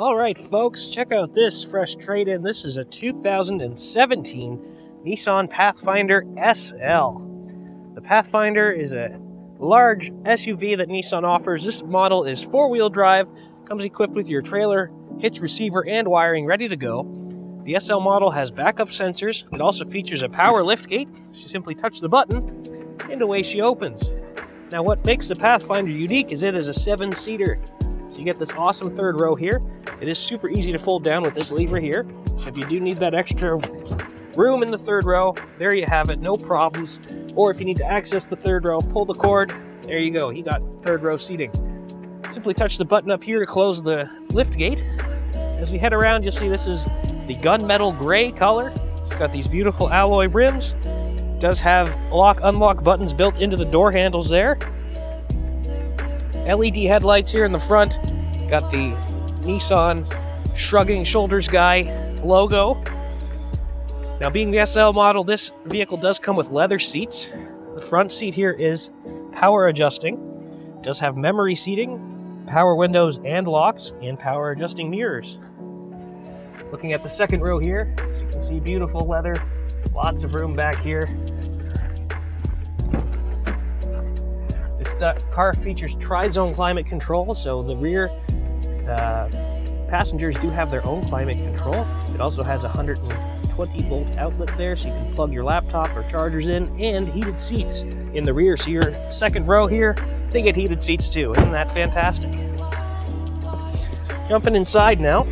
All right, folks, check out this fresh trade in. This is a 2017 Nissan Pathfinder SL. The Pathfinder is a large SUV that Nissan offers. This model is four wheel drive, comes equipped with your trailer, hitch receiver, and wiring ready to go. The SL model has backup sensors. It also features a power liftgate. She simply touch the button, and away she opens. Now, what makes the Pathfinder unique is it is a seven seater. So you get this awesome third row here. It is super easy to fold down with this lever here. So if you do need that extra room in the third row, there you have it, no problems. Or if you need to access the third row, pull the cord, there you go, you got third row seating. Simply touch the button up here to close the lift gate. As we head around, you'll see this is the gunmetal gray color. It's got these beautiful alloy rims. It does have lock unlock buttons built into the door handles there. LED headlights here in the front. Got the Nissan shrugging shoulders guy logo. Now, being the SL model, this vehicle does come with leather seats. The front seat here is power adjusting. It does have memory seating, power windows and locks, and power adjusting mirrors. Looking at the second row here, as you can see, beautiful leather, lots of room back here. Car features tri-zone climate control, so the rear uh, passengers do have their own climate control. It also has a 120 volt outlet there, so you can plug your laptop or chargers in, and heated seats in the rear. So your second row here, they get heated seats too. Isn't that fantastic? Jumping inside now.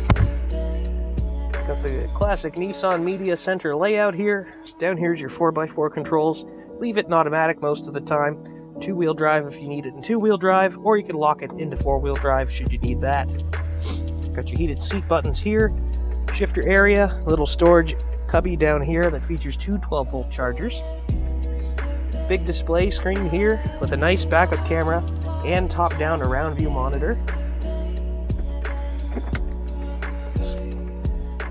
Got the classic Nissan Media Center layout here. Down here is your 4x4 controls. Leave it in automatic most of the time two wheel drive if you need it in two wheel drive, or you can lock it into four wheel drive should you need that. Got your heated seat buttons here, shifter area, little storage cubby down here that features two 12 volt chargers. Big display screen here with a nice backup camera and top down around view monitor.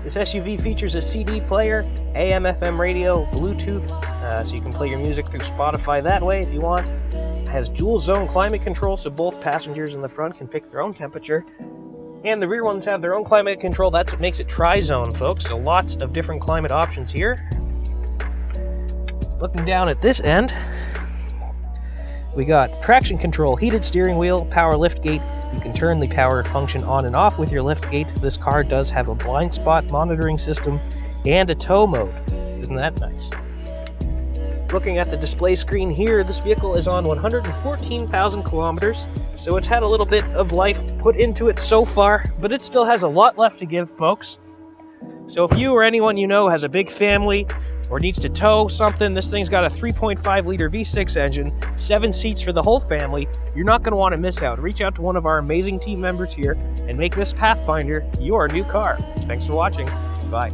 This SUV features a CD player, AM FM radio, Bluetooth, uh, so you can play your music through Spotify that way if you want. Has dual zone climate control, so both passengers in the front can pick their own temperature. And the rear ones have their own climate control. That's what makes it tri-zone, folks. So lots of different climate options here. Looking down at this end, we got traction control, heated steering wheel, power lift gate. You can turn the power function on and off with your lift gate. This car does have a blind spot monitoring system and a tow mode. Isn't that nice? Looking at the display screen here, this vehicle is on 114,000 kilometers, so it's had a little bit of life put into it so far, but it still has a lot left to give, folks. So if you or anyone you know has a big family or needs to tow something, this thing's got a 3.5 liter V6 engine, seven seats for the whole family. You're not going to want to miss out. Reach out to one of our amazing team members here and make this Pathfinder your new car. Thanks for watching. Bye.